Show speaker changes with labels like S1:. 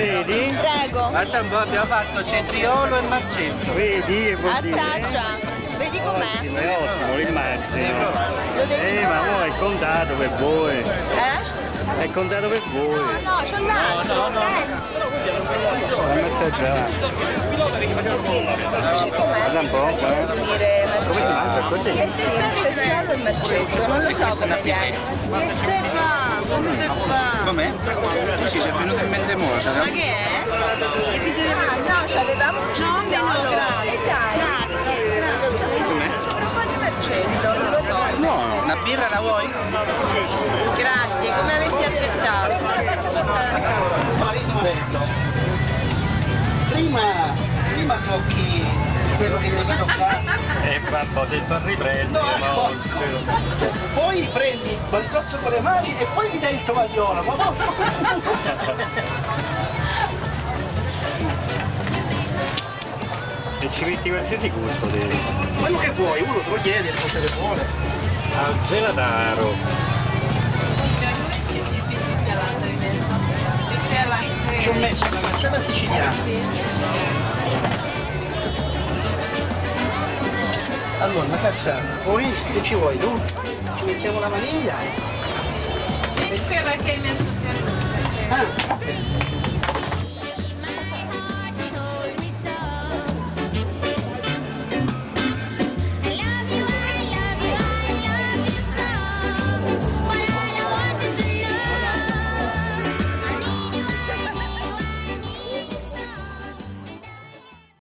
S1: Vedi?
S2: Prego,
S1: Guarda un po', abbiamo fatto cetriolo e marcetto.
S3: Vedi
S2: assaggia. Vedi
S3: Ottimo,
S2: com'è?
S3: è ottimo, l'immagino.
S2: Lo devi
S3: Eh, ma mo' è contato per voi.
S2: Eh?
S3: È contato per voi.
S2: No, c'è un altro.
S3: Fammi assaggiare. Guarda un po', eh. Così?
S2: Eh sì, c'è il giallo e il marcetto, non lo so come viene. Che se fa? Come se fa?
S1: Com'è? Sì, ci è venuto in mente molto.
S2: Ma che è? Che vi siete Ah, no, c'avevamo un giallo. Grazie, grazie.
S1: Com'è?
S2: Un po' di marcetto, non lo so.
S3: Buono.
S1: Una birra la vuoi?
S2: Grazie, come avessi accettato.
S1: Prima, prima tocchi quello che devi toccare,
S3: Vabbè, ti sto riprendendo, monstro.
S1: poi prendi il balcozzo con le mani e poi mi dai il tovagliolo. Ma
S3: E ci metti qualsiasi gusto di...
S1: quello che vuoi, uno te lo chiede, le cose che vuole.
S3: Al gelataro.
S1: Ci ho messo una mazzata siciliana. Allora, una cassata. Poi che ci vuoi tu? Ci mettiamo la vaniglia?
S4: Quella che mi ha